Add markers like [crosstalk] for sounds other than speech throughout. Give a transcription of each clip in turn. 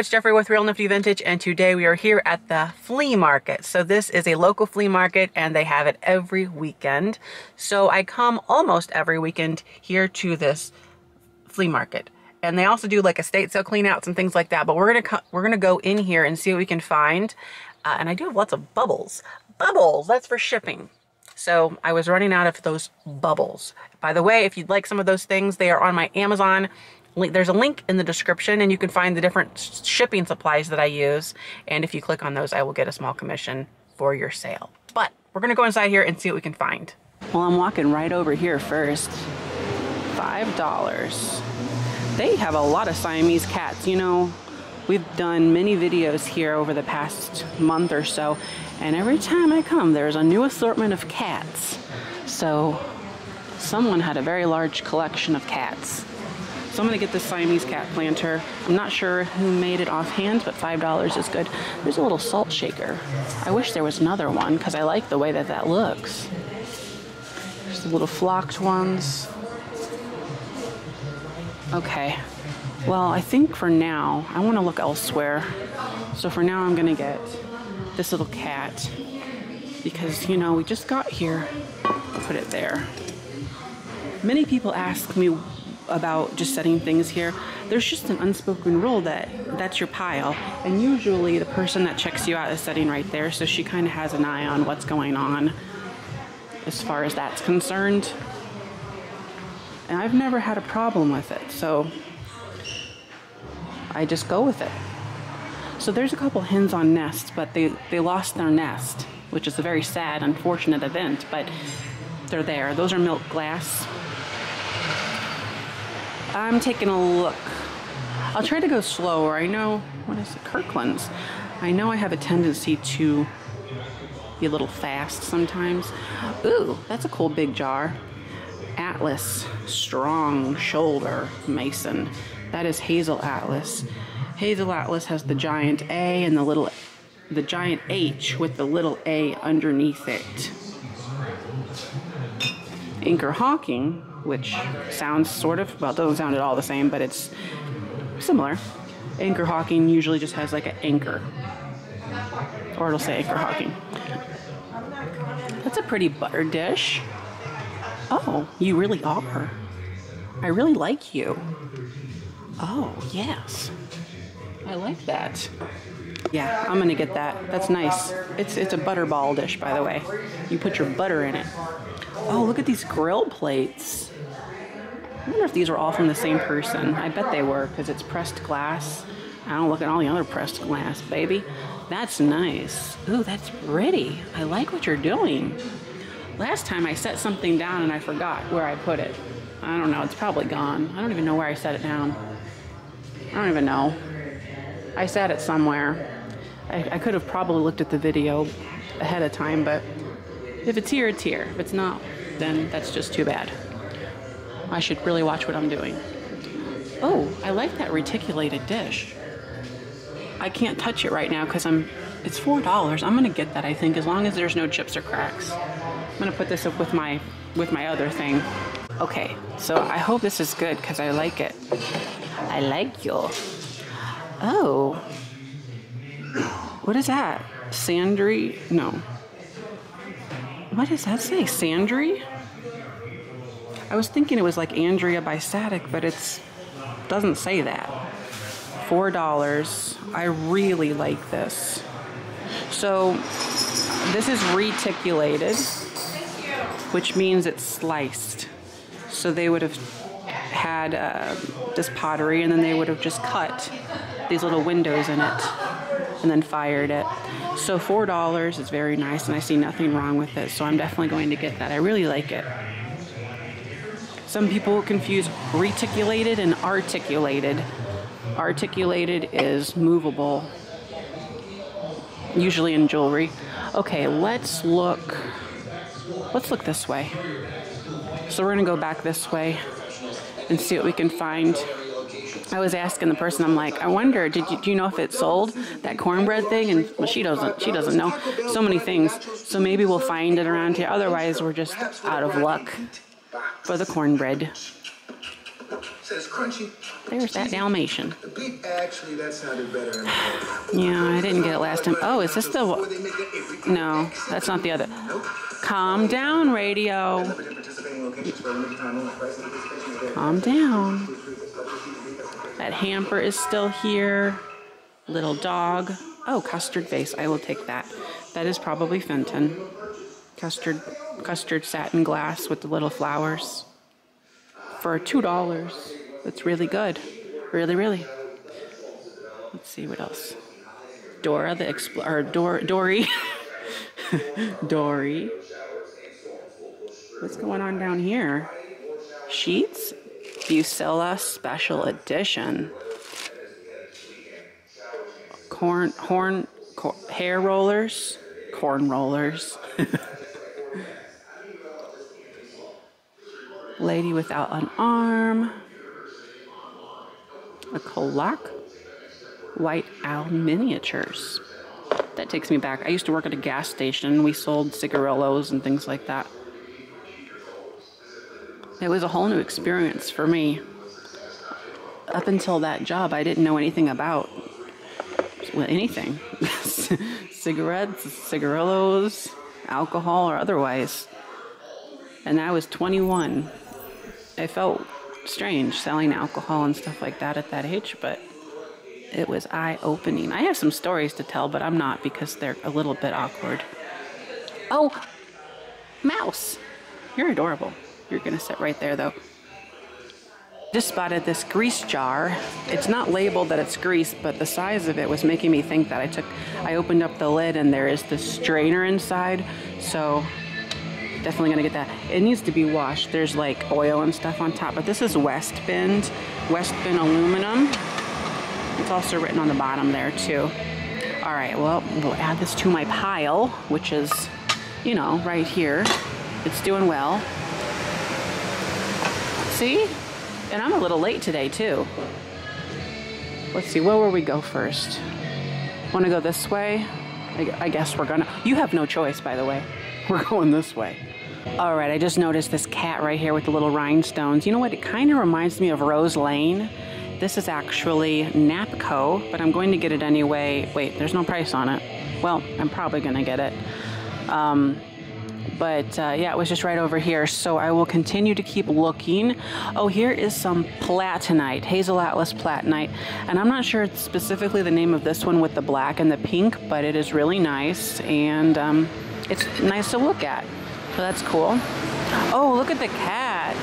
it's Jeffrey with Real Nifty Vintage, and today we are here at the flea market. So this is a local flea market, and they have it every weekend. So I come almost every weekend here to this flea market. And they also do like estate sale cleanouts and things like that. But we're gonna we're gonna go in here and see what we can find. Uh, and I do have lots of bubbles. Bubbles, that's for shipping. So I was running out of those bubbles. By the way, if you'd like some of those things, they are on my Amazon there's a link in the description and you can find the different shipping supplies that I use. And if you click on those, I will get a small commission for your sale. But we're gonna go inside here and see what we can find. Well, I'm walking right over here first. $5. They have a lot of Siamese cats. You know, we've done many videos here over the past month or so, and every time I come, there's a new assortment of cats. So someone had a very large collection of cats. So I'm gonna get this Siamese cat planter. I'm not sure who made it offhand, but $5 is good. There's a little salt shaker. I wish there was another one because I like the way that that looks. There's the little flocked ones. Okay. Well, I think for now, I want to look elsewhere. So for now, I'm gonna get this little cat because, you know, we just got here. Put it there. Many people ask me about just setting things here. There's just an unspoken rule that that's your pile. And usually the person that checks you out is sitting right there, so she kind of has an eye on what's going on as far as that's concerned. And I've never had a problem with it, so I just go with it. So there's a couple hens on nests, but they, they lost their nest, which is a very sad, unfortunate event, but they're there. Those are milk glass. I'm taking a look. I'll try to go slower. I know, what is it, Kirkland's. I know I have a tendency to be a little fast sometimes. Ooh, that's a cool big jar. Atlas, strong shoulder mason. That is Hazel Atlas. Hazel Atlas has the giant A and the little, the giant H with the little A underneath it. Anchor Hocking which sounds sort of, well, it doesn't sound at all the same, but it's similar. Anchor Hocking usually just has like an anchor, or it'll say Anchor Hocking. That's a pretty butter dish. Oh, you really are. I really like you. Oh, yes. I like that. Yeah, I'm gonna get that. That's nice. It's it's a butterball dish, by the way. You put your butter in it. Oh, look at these grill plates. I wonder if these were all from the same person. I bet they were because it's pressed glass. I don't look at all the other pressed glass, baby. That's nice. Ooh, that's pretty. I like what you're doing. Last time I set something down and I forgot where I put it. I don't know. It's probably gone. I don't even know where I set it down. I don't even know. I set it somewhere. I, I could have probably looked at the video ahead of time, but if it's here, it's here. If it's not, then that's just too bad. I should really watch what I'm doing. Oh, I like that reticulated dish. I can't touch it right now because I'm, it's $4. I'm gonna get that, I think, as long as there's no chips or cracks. I'm gonna put this up with my, with my other thing. Okay, so I hope this is good because I like it. I like you. Oh. What is that? Sandry? No. What does that say? Sandry? I was thinking it was like Andrea by Sadek, but it's doesn't say that. Four dollars. I really like this. So this is reticulated, which means it's sliced. So they would have had uh, this pottery and then they would have just cut these little windows in it and then fired it. So $4 is very nice and I see nothing wrong with it. So I'm definitely going to get that. I really like it. Some people confuse reticulated and articulated. Articulated is movable, usually in jewelry. Okay, let's look. Let's look this way. So we're gonna go back this way and see what we can find. I was asking the person, I'm like, I wonder, did you, do you know if it sold that cornbread thing? And well, she doesn't. She doesn't know. So many things. So maybe we'll find it around here. Otherwise, we're just out of luck for the cornbread. There's that Dalmatian. Actually that sounded better. Yeah, I didn't get it last time. Oh, is this the? One- they make it every No, that's not the other. Calm down, radio. Limited participating locations for a limited time only. Price and participation is there. Calm down. That hamper is still here. Little dog. Oh, custard vase. I will take that. That is probably Fenton. Custard, custard satin glass with the little flowers. For two dollars. That's really good. Really, really. Let's see what else. Dora the Explorer. Or Dor- Dory. [laughs] Dory. What's going on down here? Sheets? Bucilla Special Edition. Corn, horn, cor, hair rollers, corn rollers. [laughs] Lady without an arm. A clock. White Owl miniatures. That takes me back. I used to work at a gas station. We sold cigarillos and things like that. It was a whole new experience for me. Up until that job, I didn't know anything about well, anything [laughs] cigarettes, cigarillos, alcohol, or otherwise. And I was 21. I felt strange selling alcohol and stuff like that at that age, but it was eye opening. I have some stories to tell, but I'm not because they're a little bit awkward. Oh, mouse. You're adorable. You're gonna sit right there though. Just spotted this grease jar. It's not labeled that it's grease, but the size of it was making me think that. I took, I opened up the lid and there is this strainer inside, so definitely gonna get that. It needs to be washed. There's like oil and stuff on top, but this is West Bend, West Bend aluminum. It's also written on the bottom there too. All right, well, we'll add this to my pile, which is, you know, right here. It's doing well. See? And I'm a little late today too. Let's see, where will we go first? Want to go this way? I guess we're gonna. You have no choice, by the way. [laughs] We're going this way. All right, I just noticed this cat right here with the little rhinestones. You know what? It kind of reminds me of Roselane. This is actually Napco, but I'm going to get it anyway. Wait, there's no price on it. Well, I'm probably going to get it. Um, but uh, yeah, it was just right over here. So I will continue to keep looking. Oh, here is some Platonite, Hazel Atlas Platonite. And I'm not sure it's specifically the name of this one with the black and the pink, but it is really nice. And um, it's nice to look at. So that's cool. Oh, look at the cats.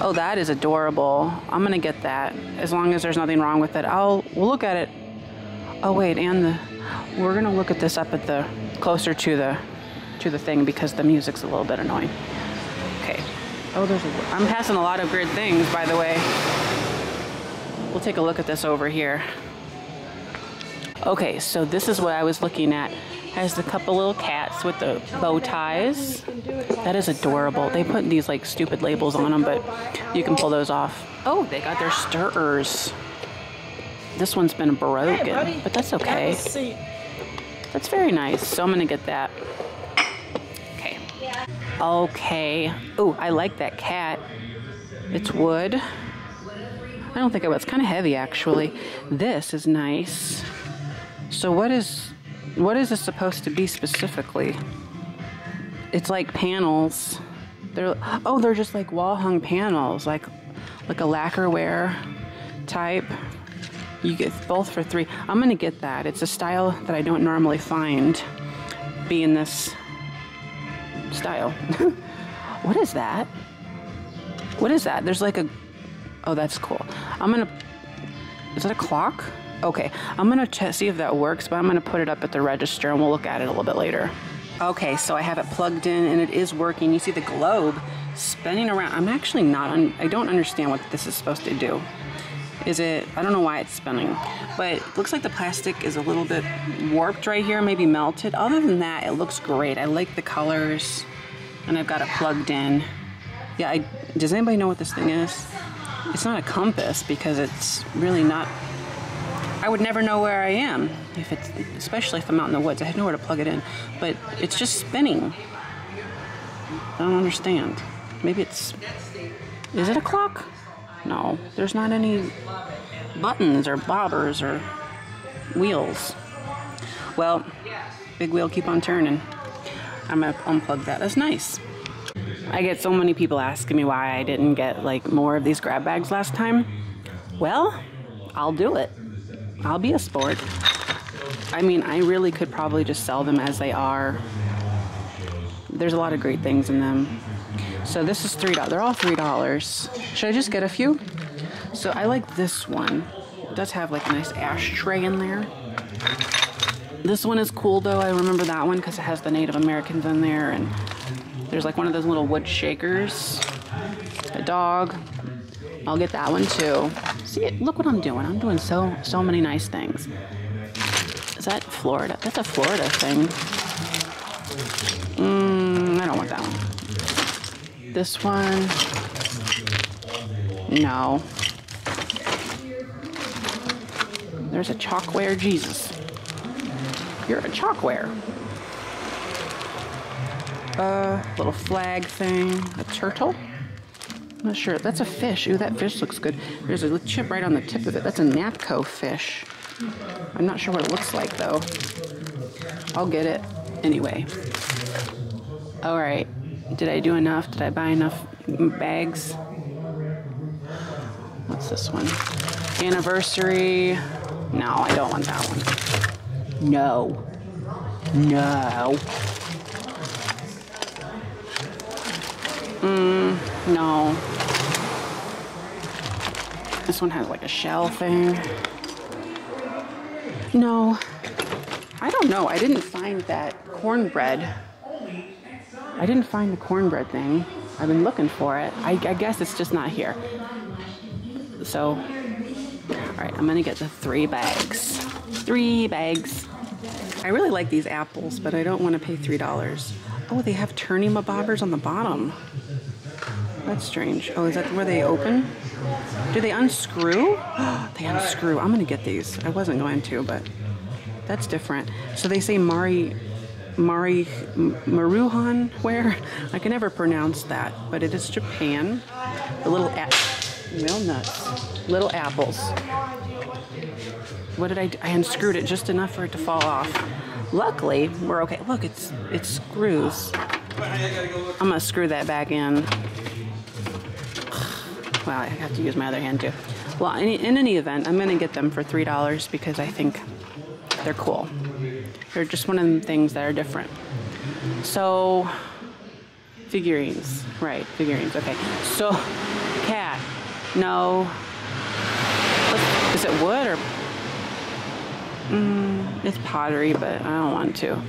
Oh, that is adorable. I'm gonna get that as long as there's nothing wrong with it. I'll we'll look at it. Oh wait, and the we're gonna look at this up at the closer to the to the thing because the music's a little bit annoying. Okay. Oh, there's a, I'm passing a lot of weird things, by the way. We'll take a look at this over here. Okay, so this is what I was looking at. Has a couple little cats with the bow ties. That is adorable. They put these like stupid labels on them, but you can pull those off. Oh, they got their stirrers. This one's been broken, but that's okay. That's very nice. So I'm gonna get that. Okay. Oh, I like that cat. It's wood. I don't think it was. It's kind of heavy, actually. This is nice. So what is what is this supposed to be specifically? It's like panels. They're oh, they're just like wall hung panels, like like a lacquerware type. You get both for three. I'm gonna get that. It's a style that I don't normally find being this style. [laughs] what is that? What is that? There's like a oh that's cool. I'm gonna is that a clock? Okay, I'm gonna see if that works, but I'm gonna put it up at the register and we'll look at it a little bit later. Okay, so I have it plugged in and it is working. You see the globe spinning around. I'm actually not, I don't understand what this is supposed to do. Is it, I don't know why it's spinning, but it looks like the plastic is a little bit warped right here, maybe melted. Other than that, it looks great. I like the colors and I've got it plugged in. Yeah, I, does anybody know what this thing is? It's not a compass because it's really not I would never know where I am if it's, especially if I'm out in the woods. I had nowhere to plug it in, but it's just spinning. I don't understand. Maybe it's, is it a clock? No, there's not any buttons or bobbers or wheels. Well, big wheel keep on turning. I'm gonna unplug that. That's nice. I get so many people asking me why I didn't get like more of these grab bags last time. Well, I'll do it. I'll be a sport. I mean, I really could probably just sell them as they are. There's a lot of great things in them. So this is three dollars. They're all three dollars. Should I just get a few? So I like this one. It does have like a nice ashtray in there. This one is cool though. I remember that one because it has the Native Americans in there and there's like one of those little wood shakers. A dog. I'll get that one too. See, look what I'm doing. I'm doing so so many nice things. Is that Florida? That's a Florida thing. Mm, I don't want that one. This one. No. There's a chalkware Jesus. You're a chalkware. Uh, little flag thing. A turtle? I'm not sure. That's a fish. Ooh, that fish looks good. There's a chip right on the tip of it. That's a Napco fish. I'm not sure what it looks like though. I'll get it anyway. All right. Did I do enough? Did I buy enough bags? What's this one? Anniversary. No, I don't want that one. No. No. Mm, no. This one has like a shell thing. No. I don't know. I didn't find that cornbread. I didn't find the cornbread thing. I've been looking for it. I, I guess it's just not here. So, all right, I'm gonna get the three bags. Three bags. I really like these apples, but I don't want to pay three dollars. Oh, they have turning bobbers on the bottom. That's strange. Oh, is that where they open? Do they unscrew? [gasps] they unscrew. I'm gonna get these. I wasn't going to, but that's different. So they say Mari, Mari Maruhan where? I can never pronounce that, but it is Japan. The little well nuts, little apples. What did I? Do? I unscrewed it just enough for it to fall off. Luckily, we're okay. Look, it's it screws. I'm gonna screw that back in. [sighs] Well, I have to use my other hand too. Well, in, in any event, I'm gonna get them for three dollars because I think they're cool. They're just one of the things that are different. So, figurines, right? Figurines. Okay. So, cat. No. Is it wood or? Mm, it's pottery, but I don't want to.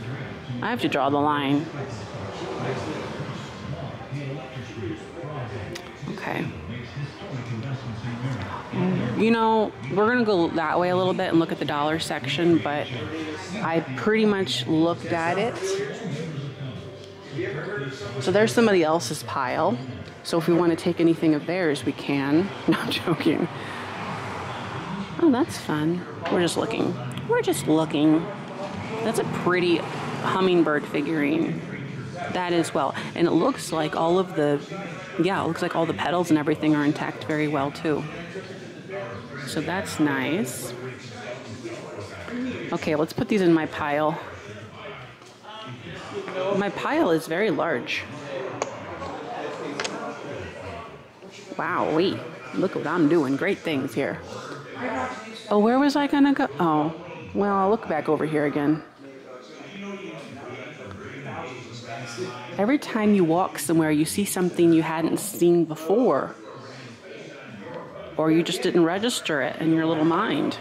I have to draw the line. Okay. You know, we're gonna go that way a little bit and look at the dollar section, but I pretty much looked at it. So there's somebody else's pile. So if we want to take anything of theirs, we can. [laughs] No, I'm joking. Oh, that's fun. We're just looking. We're just looking. That's a pretty hummingbird figurine. That is well. And it looks like all of the, yeah, it looks like all the petals and everything are intact very well too. So that's nice. Okay, let's put these in my pile. My pile is very large. Wow, wait. Look what I'm doing. Great things here. Oh, where was I gonna go? Oh, well, I'll look back over here again. Every time you walk somewhere, you see something you hadn't seen before. Or you just didn't register it in your little mind.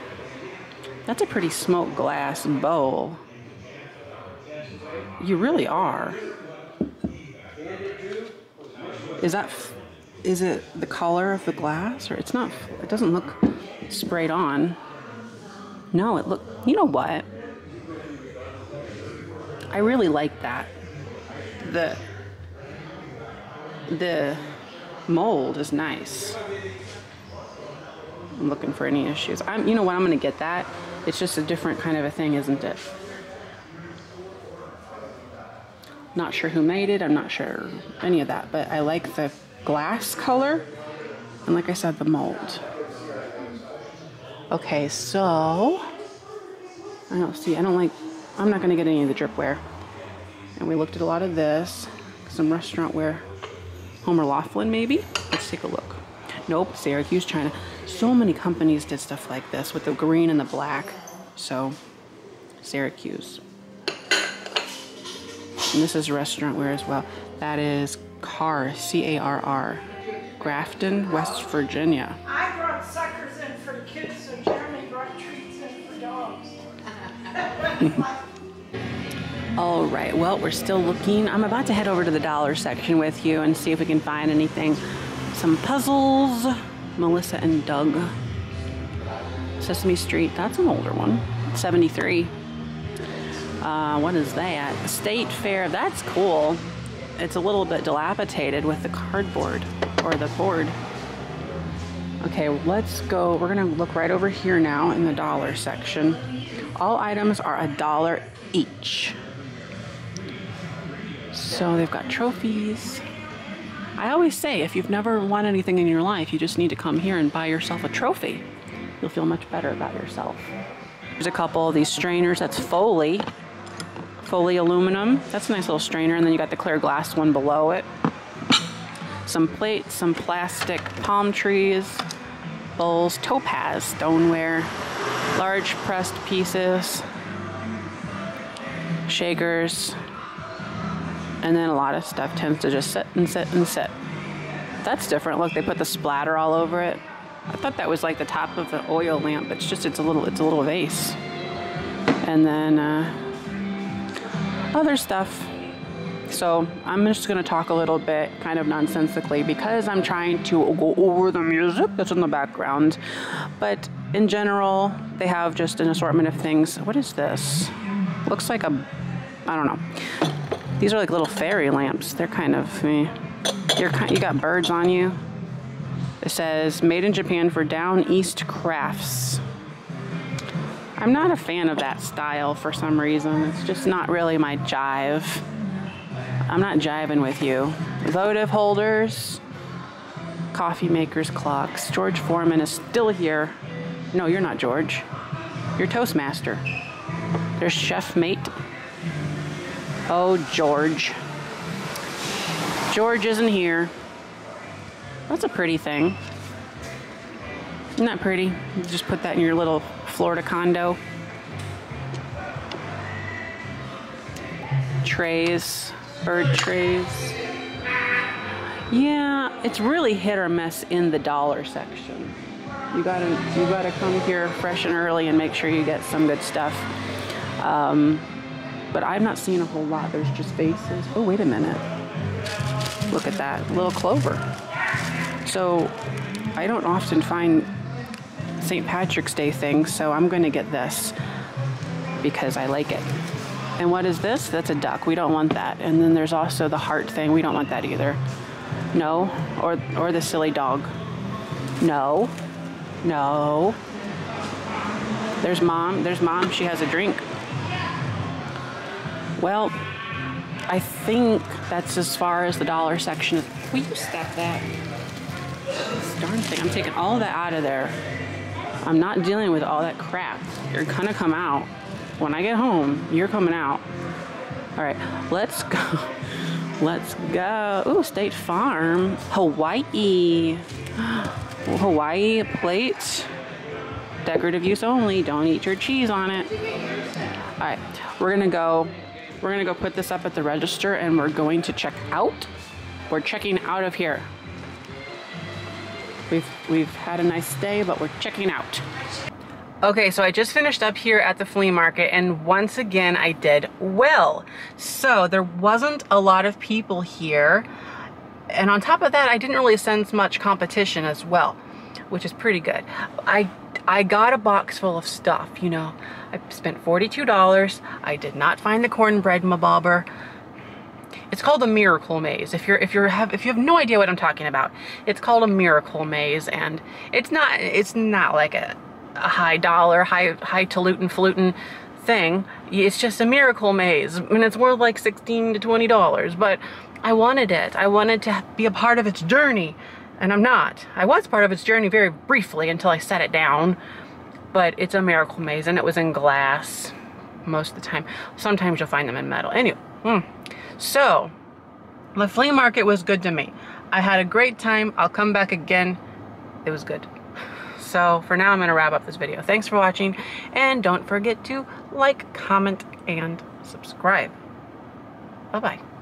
That's a pretty smoked glass bowl. You really are. Is that is it the color of the glass or it's not it doesn't look sprayed on. No, it look you know what? I really like that. The the mold is nice. I'm looking for any issues. I'm you know what I'm gonna get that. It's just a different kind of a thing, isn't it? Not sure who made it, I'm not sure any of that, but I like the glass color. And like I said, the mold. Okay, so I don't see, I don't like, I'm not gonna get any of the dripware. And we looked at a lot of this, some restaurant wear. Homer Laughlin, maybe? Let's take a look. Nope, Syracuse, China. So many companies did stuff like this with the green and the black. So, Syracuse. And this is a restaurant wear as well. That is Carr, C A R R, Grafton, West Virginia. I brought suckers in for kids, so Jeremy brought treats in for dogs. [laughs] All right, well, we're still looking. I'm about to head over to the dollar section with you and see if we can find anything. Some puzzles. Melissa and Doug. Sesame Street, that's an older one. 73. Uh, what is that? State Fair, that's cool. It's a little bit dilapidated with the cardboard or the board. Okay, let's go. We're gonna look right over here now in the dollar section. All items are a dollar each. So they've got trophies. I always say if you've never won anything in your life, you just need to come here and buy yourself a trophy. You'll feel much better about yourself. There's a couple of these strainers. That's Foley. Foley aluminum. That's a nice little strainer. And then you got the clear glass one below it. Some plates, some plastic palm trees, bowls, topaz stoneware, large pressed pieces, shakers, and then a lot of stuff tends to just sit and sit and sit. That's different. Look, they put the splatter all over it. I thought that was like the top of the oil lamp, it's just it's a little it's a little vase. And then uh, other stuff. So I'm just gonna talk a little bit kind of nonsensically because I'm trying to go over the music that's in the background. But in general, they have just an assortment of things. What is this? Looks like a I don't know. These are like little fairy lamps. They're kind of. You're you got birds on you. It says made in Japan for Down East Crafts. I'm not a fan of that style for some reason. It's just not really my jive. I'm not jiving with you. Votive holders, coffee makers, clocks. George Foreman is still here. No, you're not George. You're Toastmaster. There's Chef Mate. Oh, George. George isn't here. That's a pretty thing. Isn't that pretty? You just put that in your little Florida condo. Trays, bird trays. Yeah, it's really hit or miss in the dollar section. You gotta you gotta come here fresh and early and make sure you get some good stuff. Um, but I've not seen a whole lot. There's just faces. Oh, wait a minute. Look at that little clover. So I don't often find St. Patrick's Day things, so I'm going to get this because I like it. And what is this? That's a duck. We don't want that. And then there's also the heart thing. We don't want that either. No. Or or the silly dog. No. No. There's mom. There's mom. She has a drink. Well, I think that's as far as the dollar section. Will you stop that? This darn thing. I'm taking all that out of there. I'm not dealing with all that crap. You're gonna come out. When I get home, you're coming out. All right, let's go. [laughs] Let's go. Ooh, State Farm. Hawaii. [gasps] Hawaii plate. Decorative use only. Don't eat your cheese on it. All right, we're gonna go we're gonna go put this up at the register and we're going to check out. We're checking out of here. We've, we've had a nice day, but we're checking out. Okay, so I just finished up here at the flea market and once again I did well. So there wasn't a lot of people here. And on top of that, I didn't really sense much competition as well, which is pretty good. I I got a box full of stuff, you know. I spent $42. I did not find the cornbread mabobber. It's called a Miracle Maize. If you're if you're have if you have no idea what I'm talking about, it's called a Miracle Maize and it's not it's not like a, a high dollar, high high falutin falutin thing. It's just a Miracle Maize. I mean it's worth like 16 to 20 dollars, but I wanted it. I wanted to be a part of its journey And I'm not. I was part of its journey very briefly until I set it down. But it's a Miracle Maize and it was in glass most of the time. Sometimes you'll find them in metal. Anyway, hmm. so the flea market was good to me. I had a great time. I'll come back again. It was good. So for now, I'm going to wrap up this video. Thanks for watching. And don't forget to like, comment, and subscribe. Bye-bye.